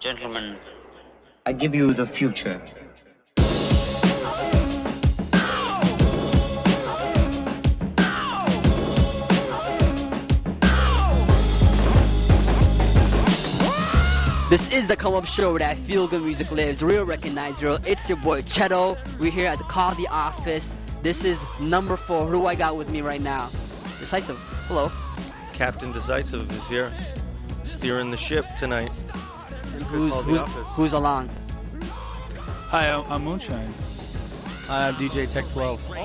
Gentlemen, I give you the future. This is the come up show where that feel good music lives. Real recognize real. It's your boy Cheto. We're here at the Call the Office. This is number four. Who do I got with me right now? D-Sisive. Hello. Captain D-Sisive is here, steering the ship tonight. And Good who's who's, who's along? Hi, I'm, I'm Muneshine. I'm DJ Tech 12. I-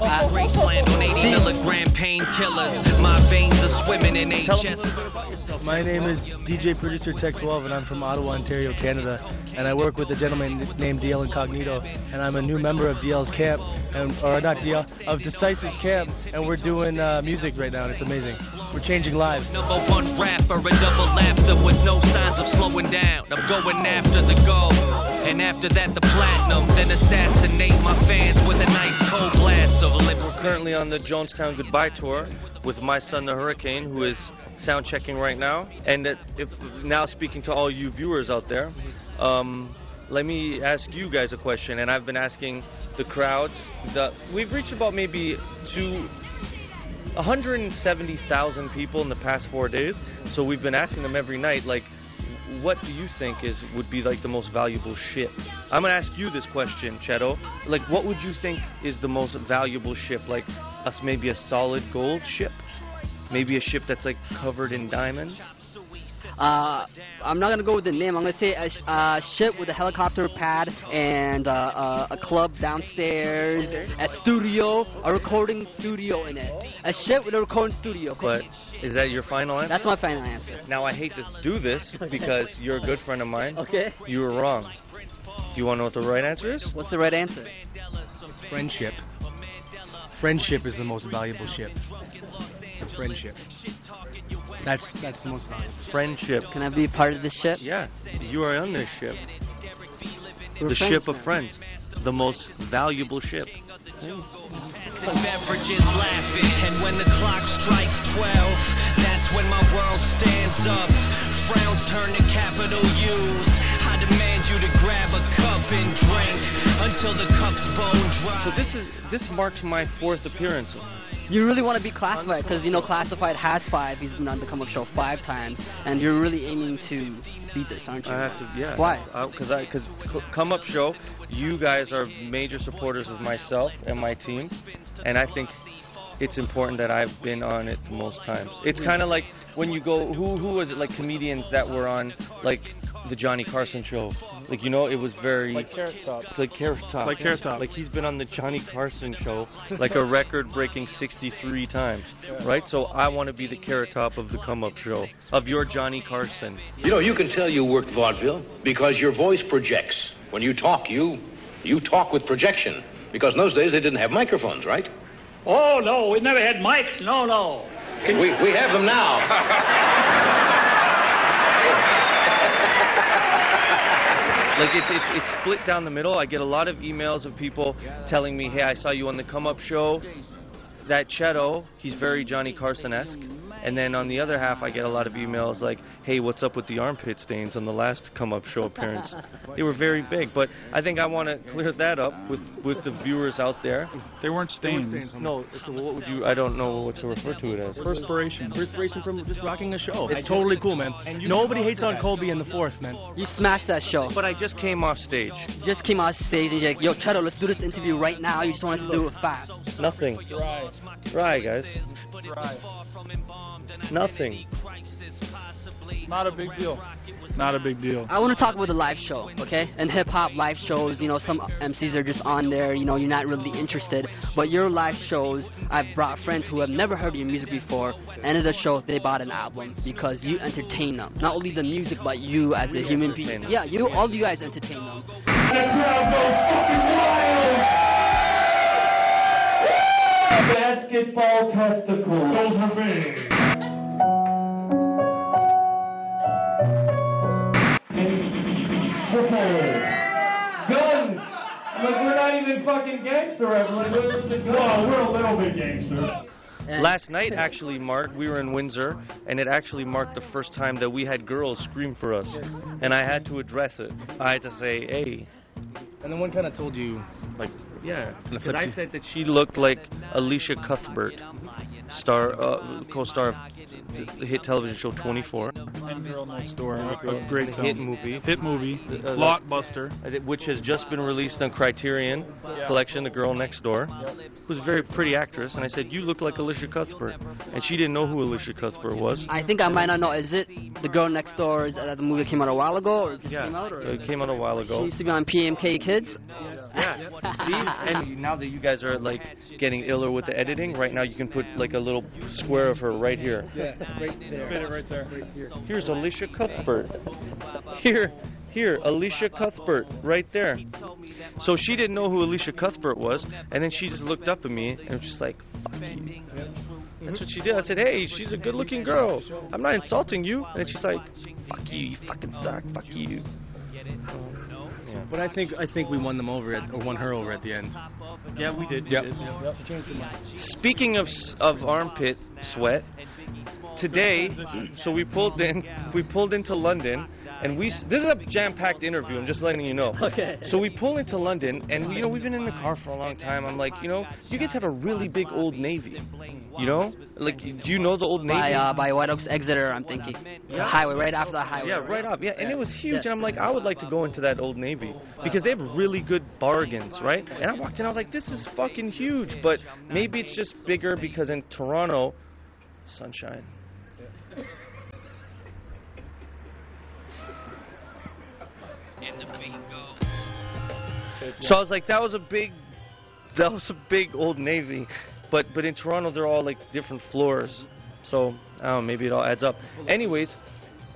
I- Graceland on 80 milligram painkillers. My veins are swimming in HS. them a little bit about yourself. My name is DJ Producer Tech 12, and I'm from Ottawa, Ontario, Canada. And I work with a gentleman named DL Incognito. And I'm a new member of DL's camp, and or not DL, of D-Sisive Camp. And we're doing uh, music right now, and it's amazing. We're changing lives. Number one rapper, a double laughter with no signs of slowing down. I'm going after the gold. And after that, the platinum. Then assassinate my fans with a nice cold glass of lips. We're currently on the Jonestown Goodbye Tour with my son, the Hurricane, who is sound checking right now. And if now speaking to all you viewers out there, um, let me ask you guys a question. And I've been asking the crowds. The, we've reached about maybe two. 170,000 people in the past four days. So we've been asking them every night, like, what do you think is would be like the most valuable ship? I'm gonna ask you this question, Cheto. Like, what would you think is the most valuable ship? Like, us maybe a solid gold ship, maybe a ship that's like covered in diamonds. Uh, I'm not gonna go with the name. I'm gonna say a sh- uh, ship with a helicopter pad and uh, uh, a club downstairs, a studio, a recording studio in it. A ship with a recording studio. But is that your final answer? That's my final answer. Now I hate to do this because you're a good friend of mine. Okay. You were wrong. Do you want to know what the right answer is? What's the right answer? Friendship. Friendship is the most valuable ship. Friendship. That's that's the most valuable. Friendship. Can I be part of this ship? Yeah, you are on this ship. We're the friends ship of friends. The most valuable ship. Beverages laughing. And when the clock strikes 12, that's when my world stands up. Frowns turn to capital U's. I demand you to grab a cup and drink until the cup's bone dry. So this is this marks my fourth appearance. You really want to be classified because you know classified has five. He's been on the come up show five times, and you're really aiming to beat this, aren't you? I have to, yeah. Why? Uh, because I, because come up show, you guys are major supporters of myself and my team, and I think it's important that I've been on it the most times. It's mm. kind of like when you go, who who was it? Like comedians that were on like the Johnny Carson show. Like you know, it was very Like Carrot Top. like Carrot Top. Like Carrot Top. Like he's been on the Johnny Carson show like a record-breaking 63 times, right? So I want to be the Carrot Top of the Come Up show of your Johnny Carson. You know, you can tell you worked vaudeville because your voice projects. When you talk, you you talk with projection. Because in those days they didn't have microphones, right? Oh, no, we never had mics. No, no. We, we have them now. Like it's it's it's split down the middle. I get a lot of emails of people telling me, "Hey, I saw you on the Come Up show." That Cheto, he's very Johnny Carson-esque. And then on the other half, I get a lot of emails like, "Hey, what's up with the armpit stains on the last Come Up show appearance?" they were very big, but I think I want to clear that up with with the viewers out there. They weren't stains. No, so what would you? I don't know what to refer to it as. Perspiration. Perspiration from just rocking a show. It's totally cool, man. Nobody hates on Colby in the fourth, man. You smashed that show. But I just came off stage. You just came off stage and you're like, "Yo, Cheto, let's do this interview right now." You just wanted to do it fast. Nothing. Right, guys. Nothing. Not a big deal. Not a big deal. I want to talk about the live show, okay? And hip hop live shows, you know, some MCs are just on there, you know, you're not really interested. But your live shows, I've brought friends who have never heard your music before, and at the show, they bought an album because you entertain them. Not only the music, but you as a human being. them. Yeah, you, all you guys entertain them. Basketball testicles. Those are me. Look, we're not even fucking gangster, everyone. We're, we're a little bit gangster. Last night actually marked, we were in Windsor, and it actually marked the first time that we had girls scream for us. And I had to address it. I had to say, hey. And then one kind of told you, like, Yeah, And because I said that she looked like Elisha Cuthbert, star, uh, co-star of the hit television show 24, And Girl Next Door, a, a a great hit film. movie, Hit movie, Uh, blockbuster. which has just been released on Criterion Collection, The Girl Next Door, who's a very pretty actress. And I said, you look like Elisha Cuthbert, and she didn't know who Elisha Cuthbert was. I think I might not know. Is it the girl next door? Is that the movie that came out a while ago, or just Yeah, came out? Or? it came out a while ago. She ago. used to be on PMK Kids. Yeah. See, and now that you guys are like getting iller with the editing, right now you can put like a little square of her right here. yeah, right there. Fit it right there. Here's Elisha Cuthbert. Here, here, Elisha Cuthbert, right there. So she didn't know who Elisha Cuthbert was, and then she just looked up at me and was just like, "Fuck you." That's what she did. I said, "Hey, she's a good-looking girl. I'm not insulting you." And she's like, "Fuck you, you fucking suck. Fuck you." But I think I think we won them over at, or won her over at the end. Yeah, we did. Yep. She changed her. Speaking of of armpit sweat, today, so we pulled in, we pulled into London, and we. This is a jam-packed interview. I'm just letting you know. Okay. So we pull into London, and you know we've been in the car for a long time. I'm like, you know, you guys have a really big Old Navy. You know, like, do you know the Old Navy? By uh, by White Oaks Exeter, I'm thinking. The highway, right after the highway. Yeah, right up. Yeah, and it was huge. Yeah. And I'm like, I would like to go into that Old Navy because they have really good bargains, right? And I walked in, I was like, this is fucking huge. But maybe it's just bigger because in Toronto, sunshine. So I was like, that was a big, that was a big Old Navy, but but in Toronto they're all like different floors. So I don't know, maybe it all adds up. Anyways,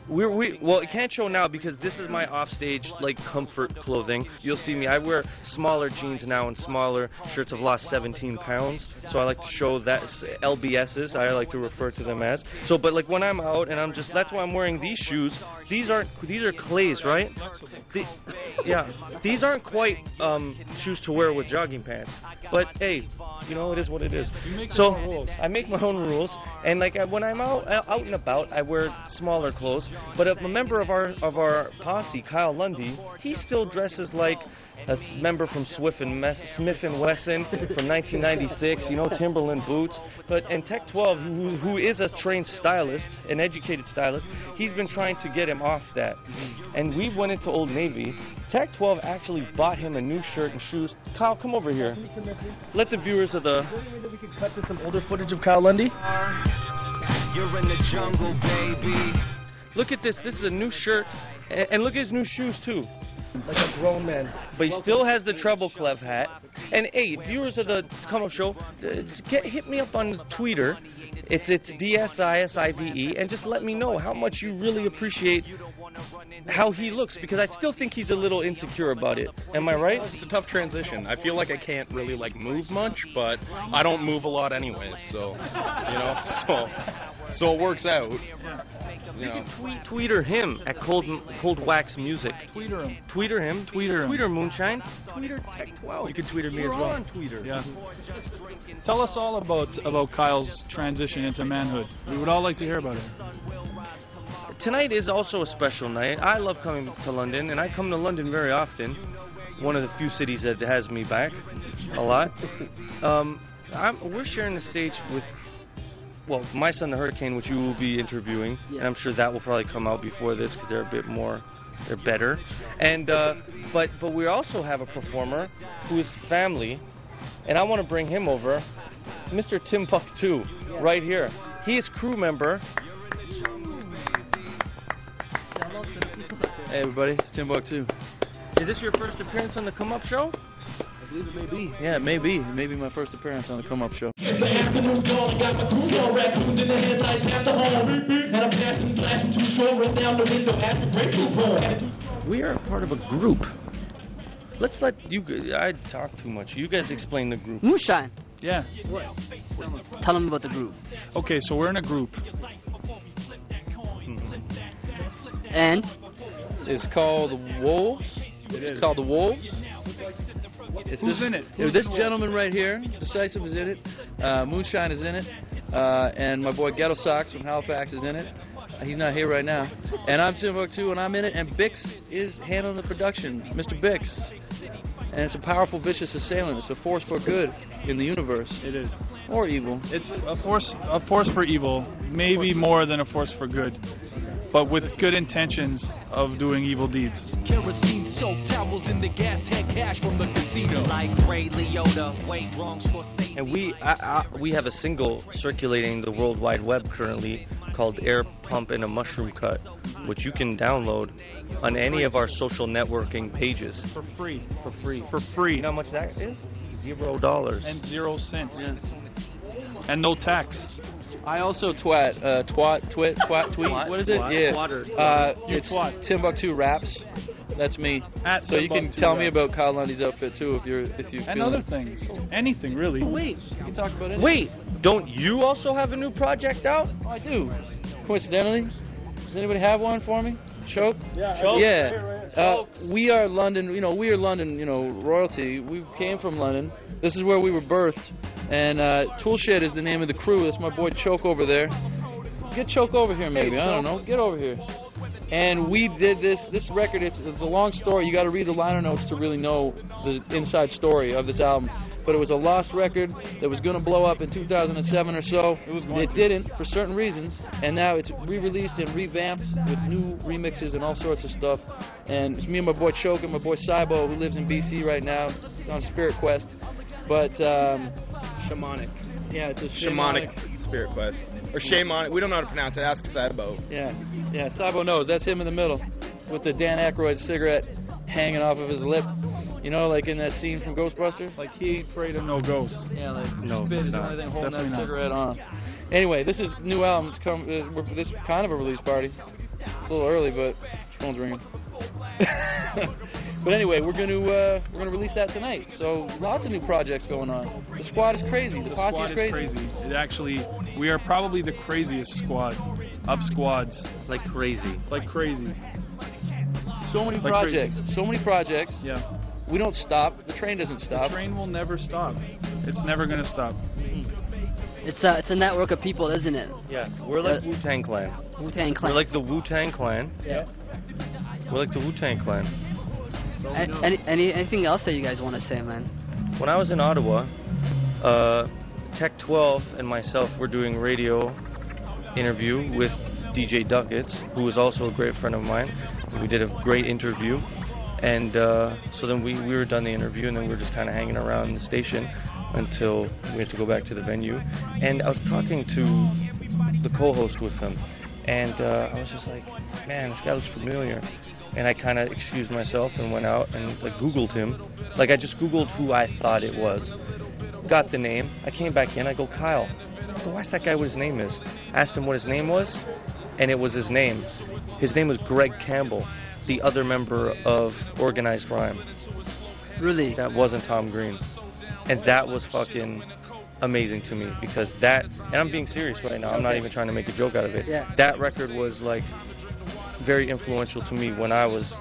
we're we well it can't show now because this is my offstage like comfort clothing. You'll see me. I wear smaller jeans now and smaller shirts. I've lost 17 pounds, so I like to show that LBSs. I like to refer to them as. So, but like when I'm out and I'm just that's why I'm wearing these shoes. These aren't these are clays, right? The- yeah, these aren't quite um, shoes to wear with jogging pants. But hey, you know it is what it is. so your own rules. I make my own rules, and like when I'm out out and about, I wear smaller clothes. But if a member of our of our posse, Kyle Lundy, he still dresses like a member from Swift and Mes- Smith and Wesson from 1996. You know, Timberland boots. But and Tech 12, who, who is a trained stylist, an educated stylist, he's been trying to get him off that. And we went into Old Navy. Tech 12 actually bought him a new shirt and shoes. Kyle, come over here. Let the viewers of the We could cut to some older footage of Kyle Lundy. You're in the jungle, baby. Look at this. This is a new shirt, and, and look at his new shoes too. Like a grown man. But he still has the treble clef hat. And hey, viewers of the come up show, uh, get hit me up on Twitter. It's it's D S I S I V E, and just let me know how much you really appreciate how he looks because I still think he's a little insecure about it. Am I right? It's a tough transition. I feel like I can't really like move much, but I don't move a lot anyway, so you know, so so it works out. You know. Tweet tweeter him at Cold Cold Wax Music. Tweeter him. Tweeter him. Tweeter him. Tweeter Muneshine. Tweeter Tech 12. You can tweeter me We're as well. on Tweeter. Yeah. Tell us all about about Kyle's transition into manhood. We would all like to hear about it. Tonight is also a special night. I love coming to London, and I come to London very often. One of the few cities that has me back a lot. Um, I'm, we're sharing the stage with, well, my son the Hurricane, which you will be interviewing, and I'm sure that will probably come out before this because they're a bit more, they're better. And uh, but but we also have a performer who is family, and I want to bring him over, Mr. Tim Puck Timbuktu, right here. He is crew member. Hey everybody, it's Timbuktu. Is this your first appearance on the Come Up Show? I believe it may be. Yeah, it may be. It may be my first appearance on the Come Up Show. We are part of a group. Let's let you. I talk too much. You guys explain the group. Muneshine. Yeah. What? Tell them about the group. Okay, so we're in a group. Mm-hmm. And It's called the Wolves. It's called the Wolves. It's Who's this, in it? know, this gentleman right here, D-Sisive, is in it. Uh, Muneshine is in it. uh, and my boy Ghettosocks from Halifax is in it. Uh, He's not here right now, and I'm Timbuktu, and I'm in it. And Bix is handling the production, Mr. Bix, and it's a powerful, vicious assailant. It's a force for good in the universe. It is. Or evil. It's a force, a force for evil, maybe more than a force for good, but with good intentions of doing evil deeds. Kerosene soaked towels in the gas tank cash from the casino. Like Ray Liotta, way wrong Scorsese. And we I, I, we have a single circulating the World Wide Web currently called Air Pump in a Mushroom Cut, which you can download on any of our social networking pages. For free. For free. For free. You know how much that is? Zero dollars. And zero cents. And no tax. I also twat, uh, twat, twit, twat, tweet. Twat? What is it? Twat? Yeah. Twatter. Uh, You it's twat. Timbuktu Raps. That's me. At so you can Timbuktu tell me about Kyle Lundy's outfit too, if you're if you. And other it. things. Anything, really. Wait, you can talk about it. Wait, don't you also have a new project out? Oh, I do. Coincidentally, does anybody have one for me? Choke. Yeah. Choke? Yeah. Uh, we are London. You know, we are London. You know, royalty. We came from London. This is where we were birthed. And uh, Toolshed is the name of the crew. That's my boy Choke over there. Get Choke over here, maybe. I don't know. Get over here. And we did this. This record. It's, it's a long story. You got to read the liner notes to really know the inside story of this album. But it was a lost record that was going to blow up in 2007 or so. It was It didn't for certain reasons, and now it's re-released and revamped with new remixes and all sorts of stuff. And it's me and my boy Choke and my boy Cybo, who lives in BC right now. It's on Spirit Quest, but um, Shamanic. yeah, it's a Shamanic Spirit Quest. Or Shamanic. We don't know how to pronounce it. Ask Sabo. Yeah, yeah, Cybo knows. That's him in the middle, with the Dan Aykroyd cigarette hanging off of his lip. You know, like in that scene from Ghostbusters. Like he ain't afraid of no ghost. Yeah, like No, busy it's doing not. anything, holding that Definitely not. cigarette on. Anyway, this is new album. It's come. Uh, this is kind of a release party. It's a little early, but phone's ringing. but anyway, we're gonna uh, we're gonna release that tonight. So lots of new projects going on. The squad is crazy. The, The posse squad is crazy. is crazy. It actually, we are probably the craziest squad of squads. Like crazy. Like crazy. So many Like projects. So many projects. Yeah. We don't stop. The train doesn't stop. The train will never stop. It's never gonna stop. It's a it's a network of people, isn't it? Yeah, we're like Uh, Wu Tang Clan. Wu Tang Clan. We're like the Wu Tang Clan. Yeah. We're like the Wu Tang Clan. A- any, any anything else that you guys want to say, man? When I was in Ottawa, uh, Tech 12 and myself were doing radio interview with DJ Duckets, who was also a great friend of mine. We did a great interview, and uh, so then we, we were done the interview, and then we were just kind of hanging around the station until we had to go back to the venue. And I was talking to the co-host with him, and uh, I was just like, man, this guy looks familiar. And I kind of excused myself and went out and like Googled him. Like I just Googled who I thought it was. Got the name. I came back in. I go, Kyle. I go, Ask that guy what his name is. Asked him what his name was, and it was his name. His name was Greg Campbell, the other member of Organized Rhyme. Really? That wasn't Tom Green. And that was fucking amazing to me because that, and I'm being serious right now, I'm not even trying to make a joke out of it. Yeah. That record was like very influential to me when I was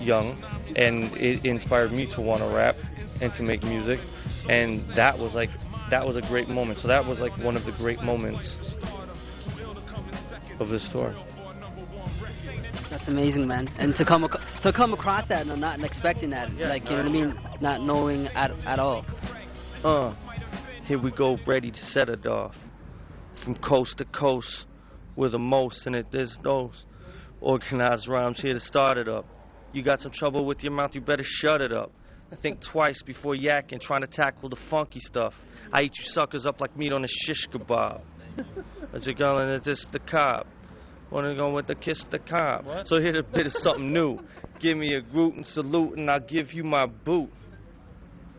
young and it inspired me to want to rap and to make music. And that was like, that was a great moment. So that was like one of the great moments of this tour. That's amazing, man. And to come ac- to come across that and not expecting that, like you know what I mean, not knowing at at all. Uh, here we go, ready to set it off. From coast to coast, with the most and it, there's those organized rhymes here to start it up. You got some trouble with your mouth, you better shut it up. I think twice before yakking, trying to tackle the funky stuff. I eat you suckers up like meat on a shish kebab. But you're going to this the cop. Wanna go with the kiss the cop. So here's a bit of something new. Give me a root and salute, and I'll give you my boot.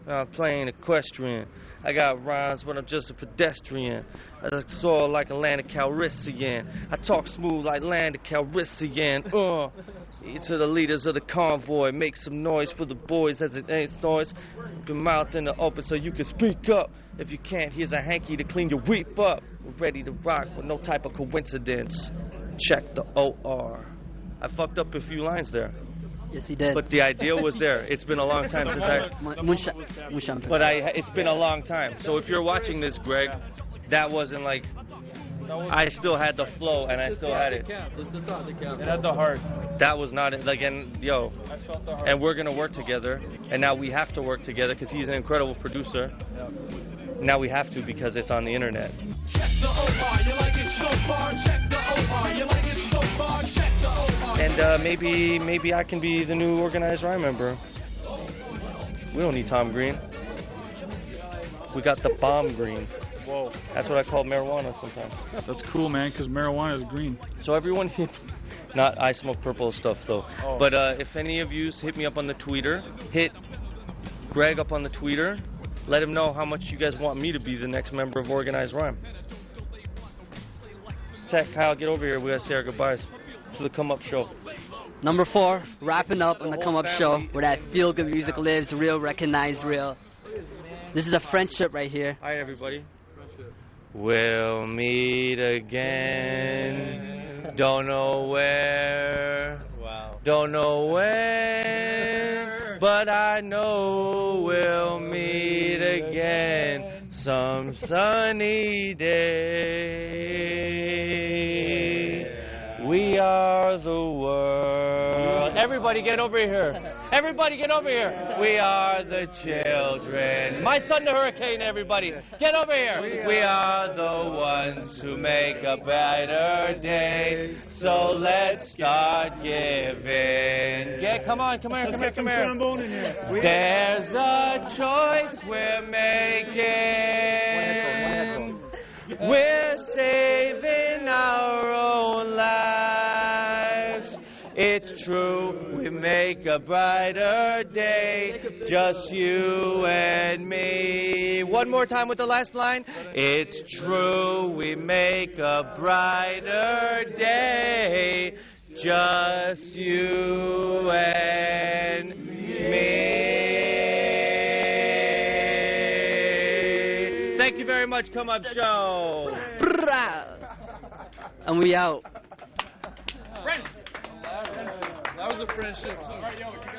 I'm playing equestrian. I got rhymes, but I'm just a pedestrian. I soar like a Lando Calrissian. I talk smooth like Lando Calrissian. Uh, to the leaders of the convoy, make some noise for the boys as it ain't noise. Keep your mouth in the open so you can speak up. If you can't, here's a hanky to clean your weep up. We're ready to rock with no type of coincidence. Check the OR. I fucked up a few lines there. Yes, he did. But the idea was there. It's been a long time since I. Muneshine. But I, it's been a long time. So if you're watching this, Greg, that wasn't like I still had the flow and I still had it. It had the heart. That was not it. Like, and yo, I felt the heart. and we're gonna work together. And now we have to work together because he's an incredible producer. Now we have to because it's on the internet. And uh, maybe maybe I can be the new organized rhyme member. We don't need Tom Green. We got the bomb green. Whoa. That's what I call marijuana sometimes. That's cool, man, because marijuana is green. So everyone hit, not I smoke purple stuff though. Oh. But uh, if any of you hit me up on the Twitter, hit Greg up on the Twitter, let him know how much you guys want me to be the next member of Organized Rhyme. Tech, Kyle, get over here. We gotta say our goodbyes to the Come Up Show. Number four, wrapping up on The the Come Up Show, where that feel good music lives, real, recognized, real. This is a friendship right here. Hi, everybody. We'll meet again. Don't know where. Wow. Don't know when. But I know we'll meet again some sunny day. We are the world. Everybody get over here. Everybody get over here. We are the children. My son the hurricane, everybody. Get over here. We are the ones who make a better day. So let's start giving. Get come on, come here, come here, come here. trombone here. There's a choice we're making. We're saving true, we make a brighter day, just you and me. One more time with the last line. It's true, we make a brighter day, just you and me. Thank you very much, Come Up Show. And we out. A friendship. too.